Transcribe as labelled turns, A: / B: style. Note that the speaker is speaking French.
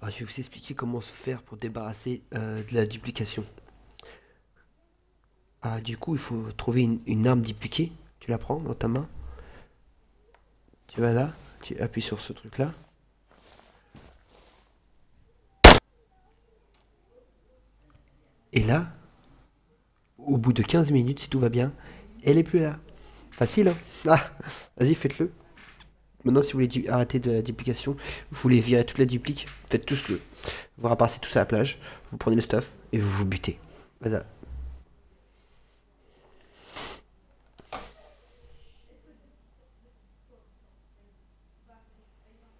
A: Alors, je vais vous expliquer comment se faire pour débarrasser euh, de la duplication. Ah, du coup, il faut trouver une, une arme dupliquée. Tu la prends dans ta main. Tu vas là, tu appuies sur ce truc là. Et là, au bout de 15 minutes, si tout va bien, elle est plus là. Facile, hein Ah, vas-y, faites-le. Maintenant, si vous voulez arrêter de la duplication, vous voulez virer toute la duplique, faites tous le. Vous ramassez tous à la plage, vous prenez le stuff et vous vous butez. Voilà,